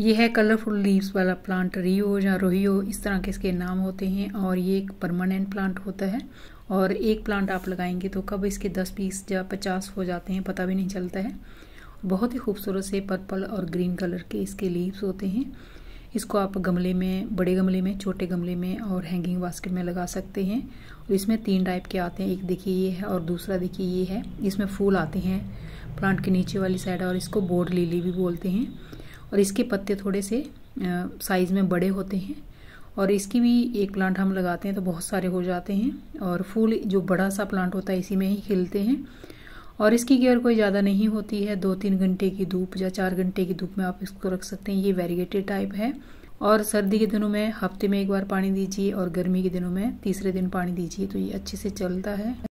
ये है colourful leaves वाला प्लांट रियो या रोहियो इस तरह के इसके नाम होते हैं और ये एक परमानेंट प्लांट होता है। और एक प्लांट आप लगाएँगे तो कब इसके 10 पीस या 50 हो जाते हैं, पता भी नहीं चलता है। बहुत ही खूबसूरत से पर्पल और ग्रीन कलर के इसके लीव्स होते हैं। इसको आप गमले में, बड़े गमले में, छोटे गमले में और हैंगिंग बास्केट में लगा सकते हैं। और इसमें तीन टाइप के आते हैं, एक देखिए ये है और दूसरा देखिए ये है। इसमें फूल आते हैं प्लांट के नीचे वाली साइड और इसको बोर्ड लिली भी बोलते हैं। और इसके पत्ते थोड़े से साइज़ में बड़े होते हैं। और इसकी भी एक प्लांट हम लगाते हैं तो बहुत सारे हो जाते हैं। और फूल जो बड़ा सा प्लांट होता है, इसी में ही खिलते हैं। और इसकी केयर कोई ज़्यादा नहीं होती है। दो तीन घंटे की धूप या चार घंटे की धूप में आप इसको रख सकते हैं। ये वेरीगेटेड टाइप है। और सर्दी के दिनों में हफ़्ते में एक बार पानी दीजिए और गर्मी के दिनों में तीसरे दिन पानी दीजिए तो ये अच्छे से चलता है।